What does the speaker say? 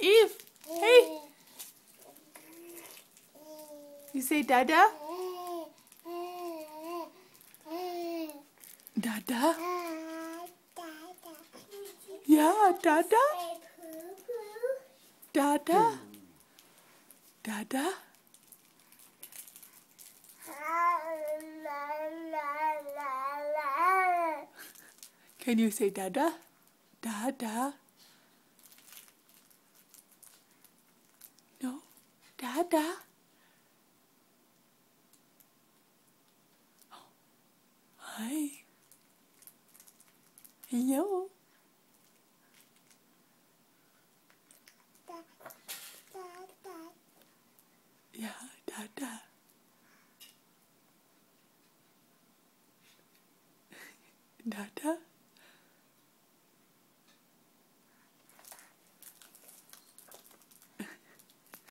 Eve, hey. You say Dada? Dada? Yeah, Dada? Dada? Dada? Can you say Dada? Dada? ada. Hai. Yo. Da, da, da. Da, da. Da, da.